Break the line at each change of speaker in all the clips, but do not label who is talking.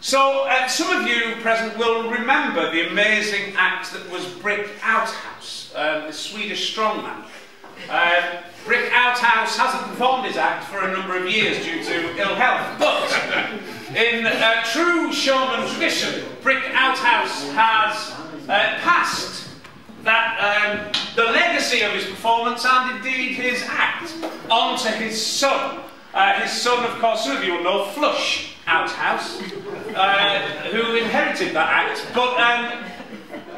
So, uh, some of you present will remember the amazing act that was Bric Outhouse, um, the Swedish strongman. Uh, Bric Outhouse hasn't performed his act for a number of years due to ill health, but in uh, true showman tradition, Bric Outhouse has uh, passed that um, the legacy of his performance and indeed his act on to his son. Uh, his son, of course, some of you will know, Flush Outhouse, uh, who inherited that act. But um,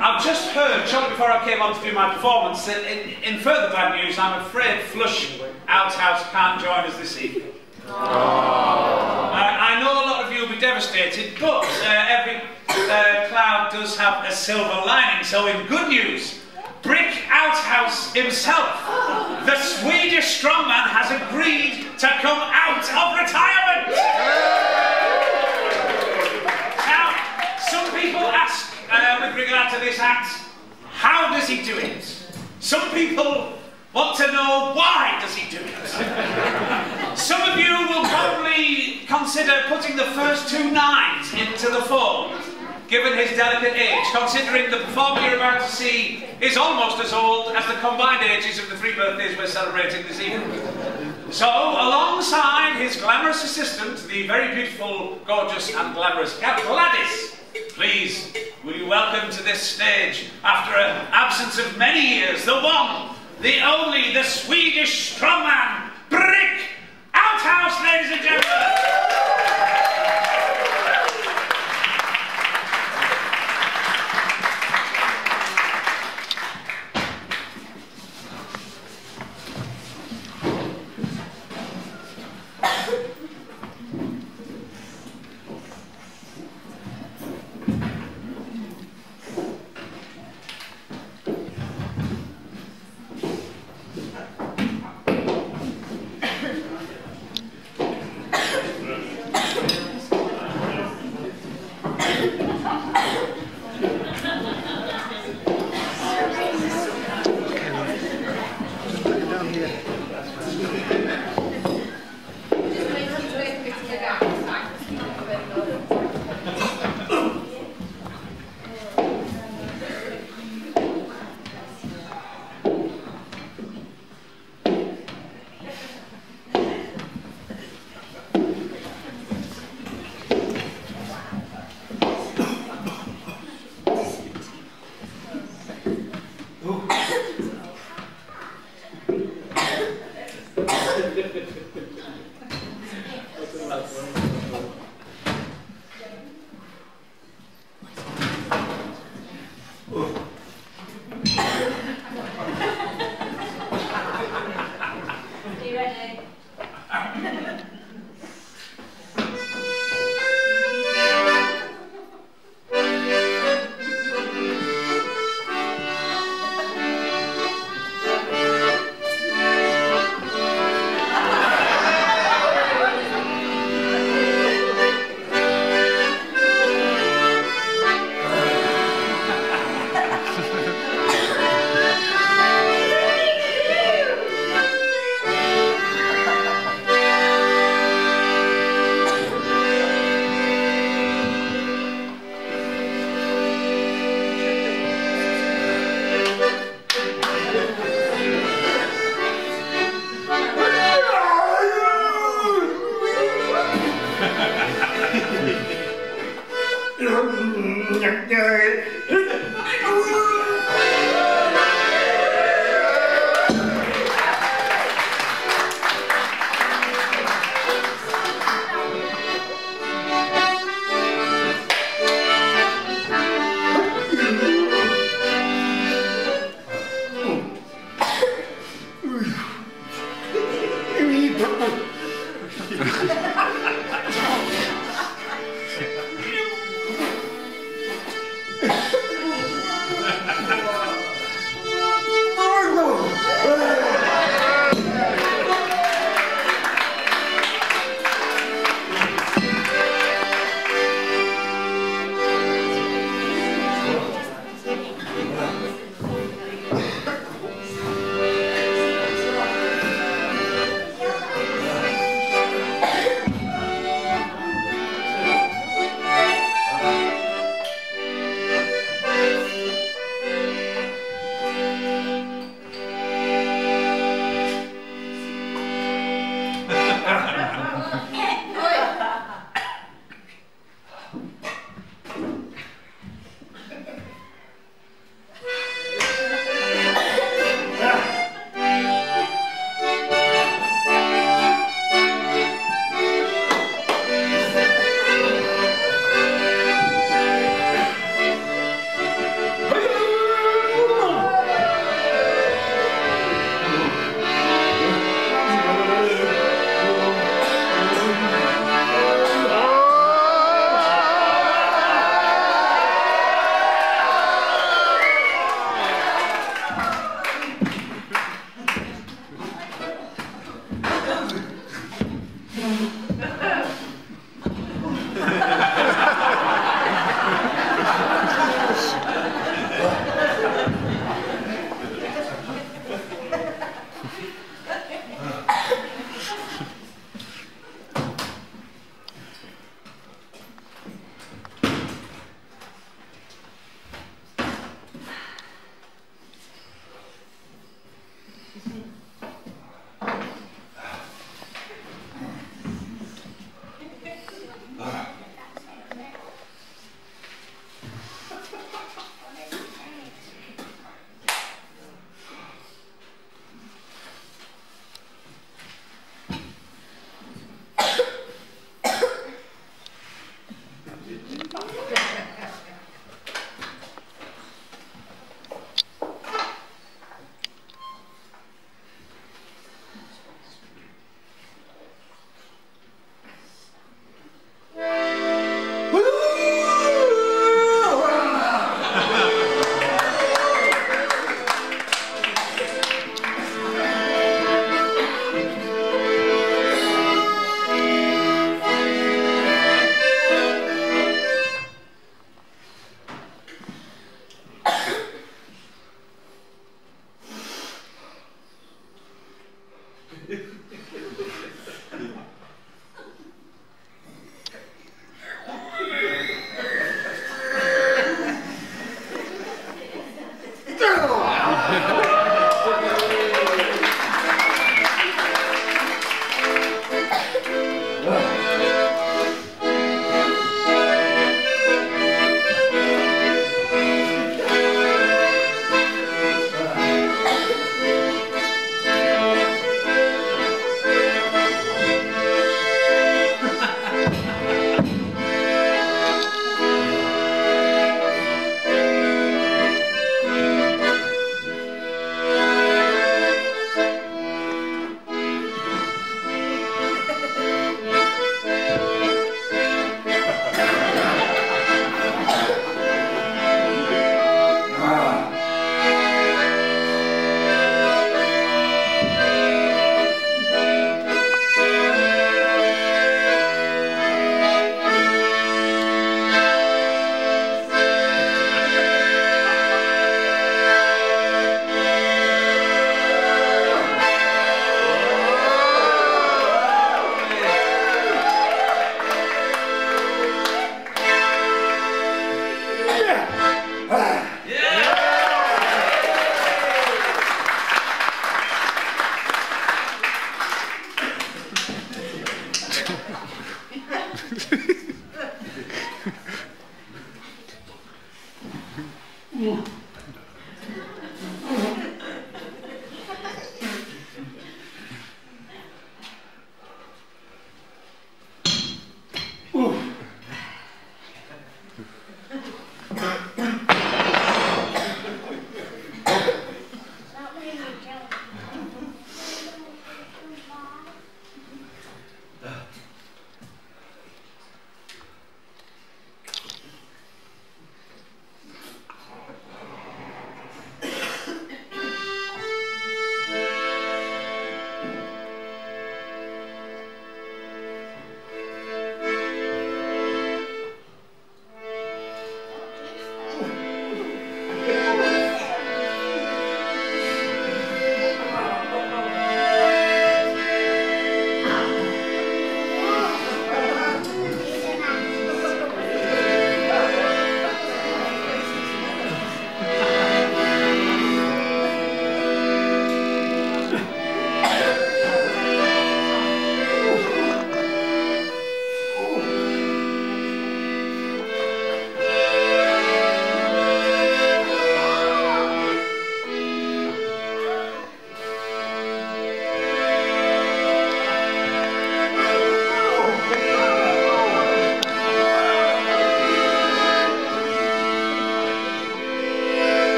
I've just heard, shortly before I came on to do my performance, that in, in further bad news, I'm afraid Flush Outhouse can't join us this evening. Uh, I know a lot of you will be devastated, but uh, every uh, cloud does have a silver lining. So in good news, Bric Outhouse himself, the Swedish strongman, has agreed to come out of retirement. Now, some people ask, uh, with regard to this act, how does he do it? Some people want to know why does he do it? Some of you will probably consider putting the first two nines into the fold, given his delicate age, considering the performer you're about to see is almost as old as the combined ages of the three birthdays we're celebrating this evening. So, alongside his glamorous assistant, the very beautiful, gorgeous and glamorous Gladys, please, will you welcome to this stage, after an absence of many years, the one, the only, the Swedish strongman, Bric Outhouse, ladies and gentlemen.
You're, good.